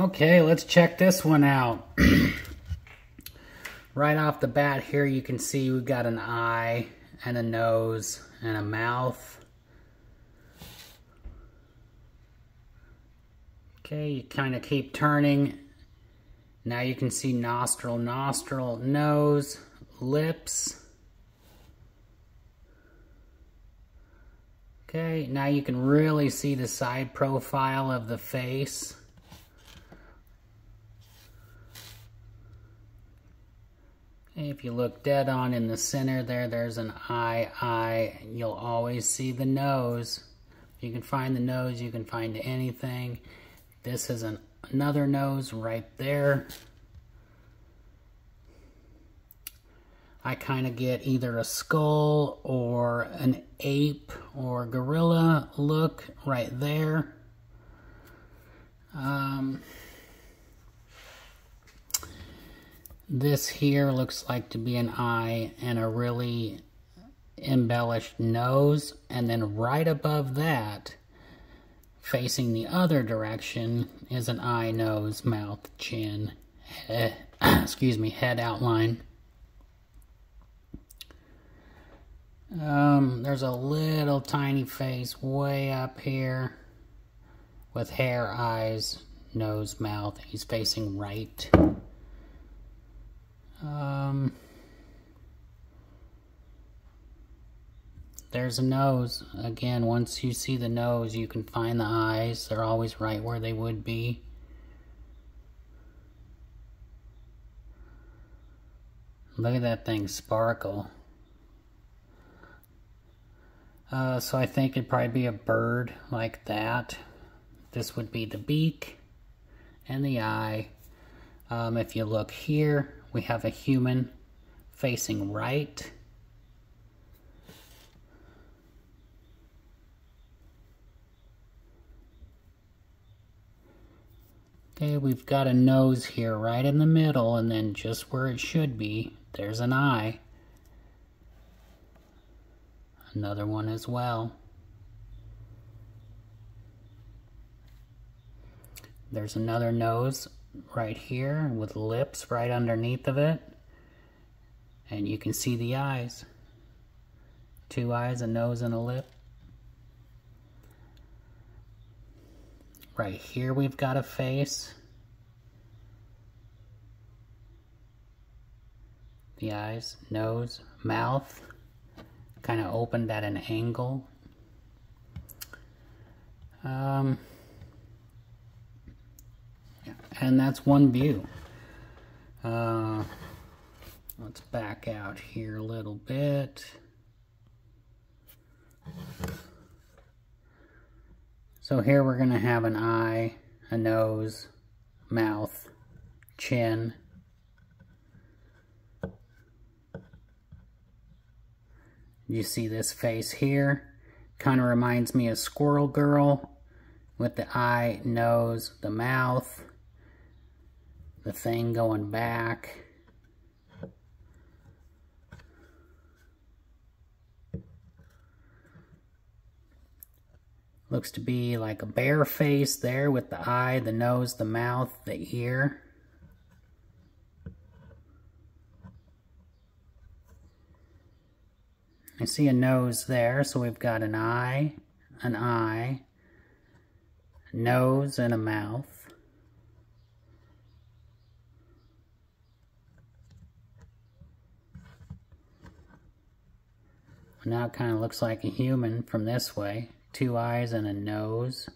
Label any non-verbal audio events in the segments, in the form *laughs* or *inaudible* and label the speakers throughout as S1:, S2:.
S1: Okay, let's check this one out. *clears throat* right off the bat here you can see we've got an eye and a nose and a mouth. Okay, you kind of keep turning. Now you can see nostril, nostril, nose, lips. Okay, now you can really see the side profile of the face. If you look dead on in the center there, there's an eye, eye. You'll always see the nose. You can find the nose, you can find anything. This is an, another nose right there. I kind of get either a skull or an ape or gorilla look right there. Um, This here looks like to be an eye and a really embellished nose. And then right above that, facing the other direction, is an eye, nose, mouth, chin, head, *clears throat* excuse me, head outline. Um, there's a little tiny face way up here with hair, eyes, nose, mouth. He's facing right. Um, there's a nose. Again, once you see the nose, you can find the eyes. They're always right where they would be. Look at that thing sparkle. Uh, so I think it'd probably be a bird like that. This would be the beak and the eye. Um, if you look here, we have a human facing right. Okay, we've got a nose here right in the middle, and then just where it should be, there's an eye. Another one as well. There's another nose right here with lips right underneath of it. And you can see the eyes. Two eyes, a nose, and a lip. Right here we've got a face. The eyes, nose, mouth, kind of opened at an angle. Um, and that's one view. Uh, let's back out here a little bit. So here we're going to have an eye, a nose, mouth, chin. You see this face here? Kind of reminds me of Squirrel Girl with the eye, nose, the mouth the thing going back. Looks to be like a bear face there with the eye, the nose, the mouth, the ear. I see a nose there, so we've got an eye, an eye, nose, and a mouth. Now it kind of looks like a human from this way. Two eyes and a nose.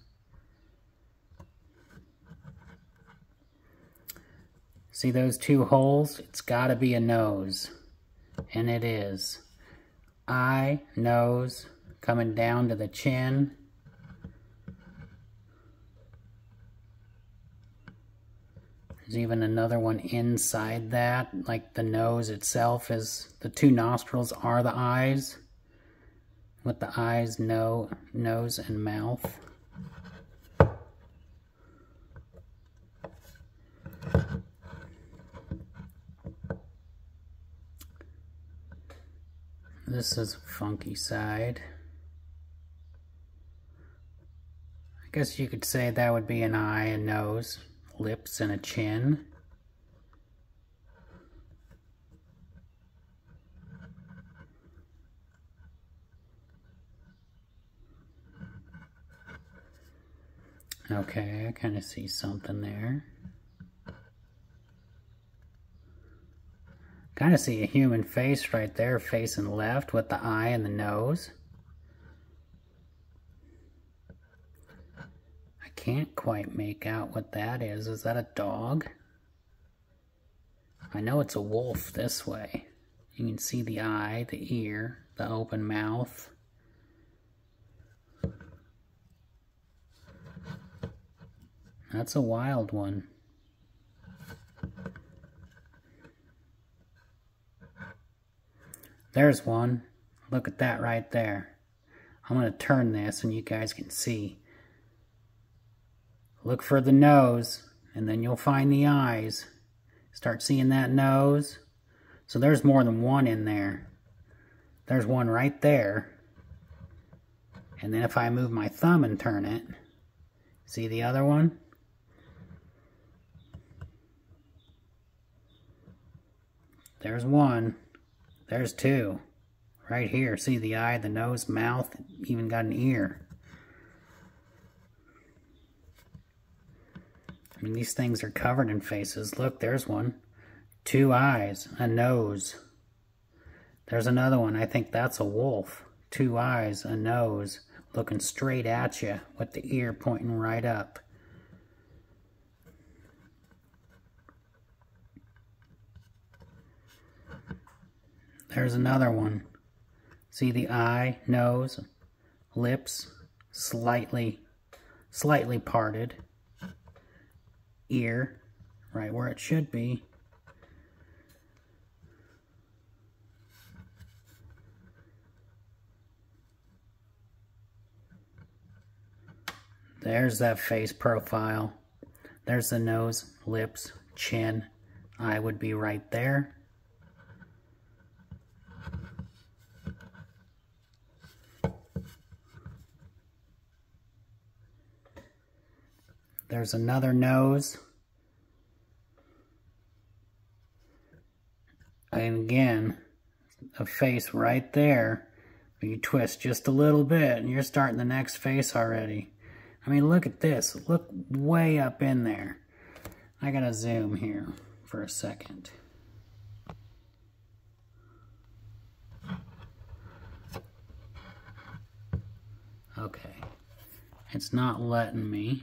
S1: See those two holes? It's got to be a nose. And it is. Eye, nose, coming down to the chin. There's even another one inside that, like the nose itself is, the two nostrils are the eyes with the eyes, no, nose, and mouth. This is funky side. I guess you could say that would be an eye a nose, lips and a chin. Okay, I kind of see something there. Kind of see a human face right there facing left with the eye and the nose. I can't quite make out what that is. Is that a dog? I know it's a wolf this way. You can see the eye, the ear, the open mouth. That's a wild one. There's one. Look at that right there. I'm going to turn this and you guys can see. Look for the nose and then you'll find the eyes. Start seeing that nose. So there's more than one in there. There's one right there. And then if I move my thumb and turn it, see the other one? There's one. There's two. Right here. See the eye, the nose, mouth, even got an ear. I mean, these things are covered in faces. Look, there's one. Two eyes, a nose. There's another one. I think that's a wolf. Two eyes, a nose, looking straight at you with the ear pointing right up. There's another one. See the eye, nose, lips, slightly, slightly parted. Ear, right where it should be. There's that face profile. There's the nose, lips, chin. Eye would be right there. There's another nose. And again, a face right there. You twist just a little bit and you're starting the next face already. I mean, look at this. Look way up in there. I gotta zoom here for a second. Okay. It's not letting me.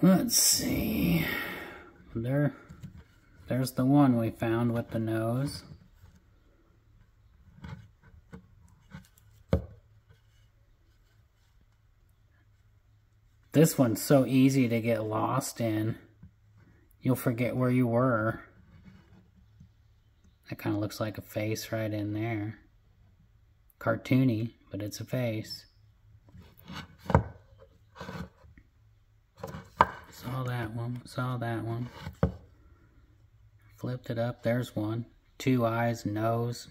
S1: Let's see. There, there's the one we found with the nose. This one's so easy to get lost in. You'll forget where you were. That kind of looks like a face right in there. Cartoony, but it's a face. Saw that one, saw that one. Flipped it up, there's one. Two eyes, nose,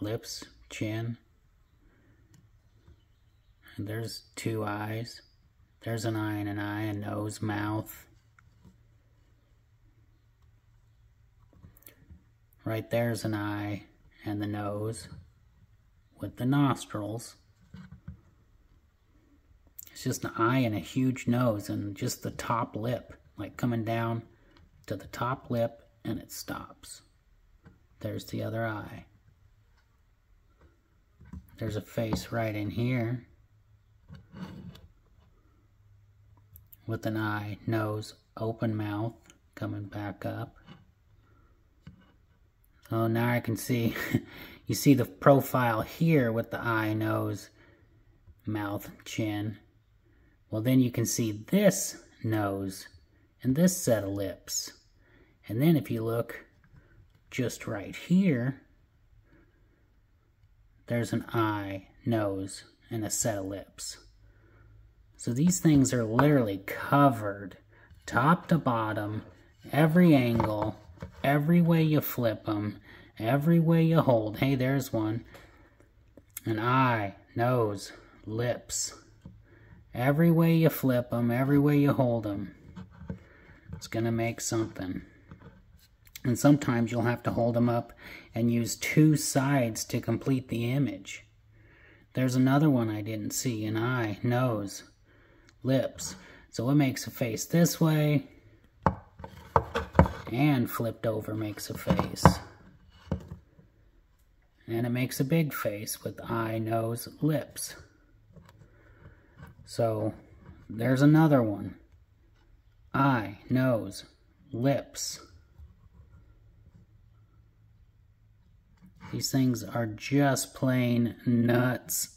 S1: lips, chin. And there's two eyes. There's an eye and an eye, a nose, mouth. Right there's an eye and the nose with the nostrils. Just an eye and a huge nose and just the top lip, like coming down to the top lip and it stops. There's the other eye. There's a face right in here with an eye, nose, open mouth, coming back up. Oh, now I can see, *laughs* you see the profile here with the eye, nose, mouth, chin. Well, then you can see this nose and this set of lips. And then if you look just right here, there's an eye, nose, and a set of lips. So these things are literally covered top to bottom, every angle, every way you flip them, every way you hold. Hey, there's one. An eye, nose, lips. Every way you flip them, every way you hold them, it's going to make something. And sometimes you'll have to hold them up and use two sides to complete the image. There's another one I didn't see, an eye, nose, lips. So it makes a face this way, and flipped over makes a face. And it makes a big face with eye, nose, lips. So there's another one. Eye, nose, lips. These things are just plain nuts.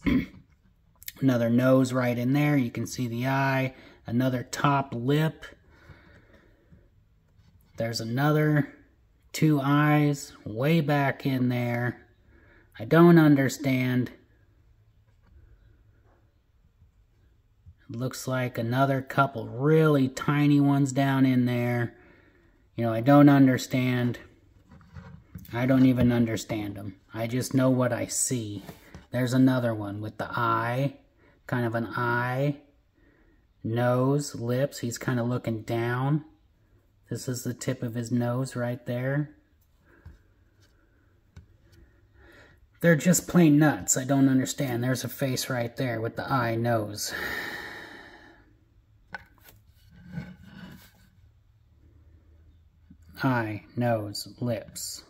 S1: *clears throat* another nose right in there. You can see the eye. Another top lip. There's another two eyes way back in there. I don't understand. Looks like another couple really tiny ones down in there. You know, I don't understand. I don't even understand them. I just know what I see. There's another one with the eye, kind of an eye, nose, lips. He's kind of looking down. This is the tip of his nose right there. They're just plain nuts. I don't understand. There's a face right there with the eye, nose. Eye, nose, lips.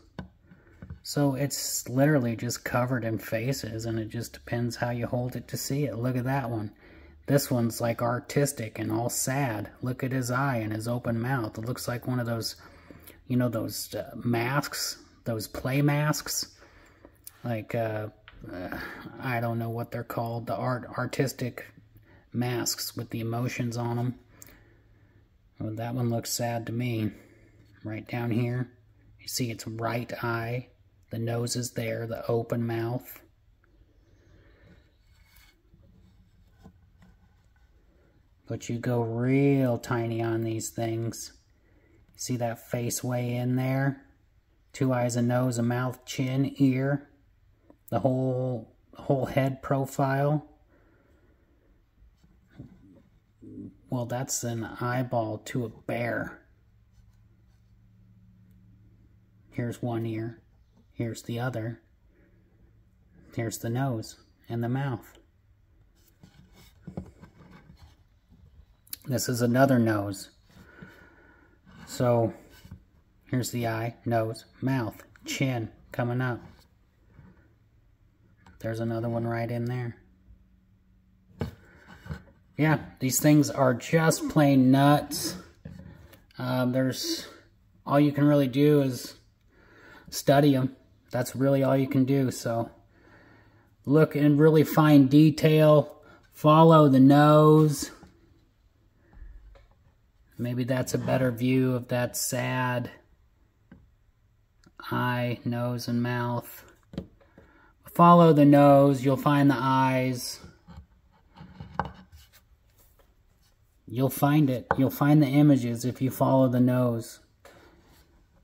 S1: So it's literally just covered in faces and it just depends how you hold it to see it. Look at that one. This one's like artistic and all sad. Look at his eye and his open mouth. It looks like one of those, you know, those uh, masks, those play masks. Like, uh, uh, I don't know what they're called. The art artistic masks with the emotions on them. Well, that one looks sad to me. Right down here. You see its right eye. The nose is there, the open mouth. But you go real tiny on these things. See that face way in there? Two eyes, a nose, a mouth, chin, ear. The whole, whole head profile. Well, that's an eyeball to a bear. Here's one ear. Here's the other. Here's the nose and the mouth. This is another nose. So here's the eye, nose, mouth, chin coming up. There's another one right in there. Yeah, these things are just plain nuts. Um, there's all you can really do is study them. That's really all you can do. So look in really fine detail. Follow the nose. Maybe that's a better view of that sad eye, nose, and mouth. Follow the nose, you'll find the eyes. You'll find it. You'll find the images if you follow the nose.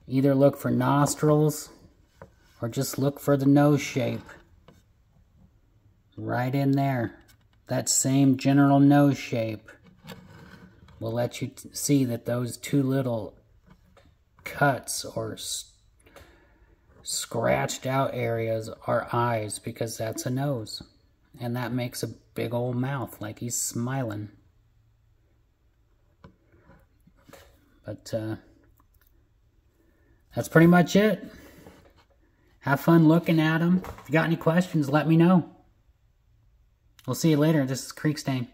S1: Either look for nostrils or just look for the nose shape. Right in there. That same general nose shape will let you see that those two little cuts or scratched out areas are eyes because that's a nose. And that makes a big old mouth like he's smiling. But uh, that's pretty much it. Have fun looking at them. If you got any questions, let me know. We'll see you later. This is Creek Stain.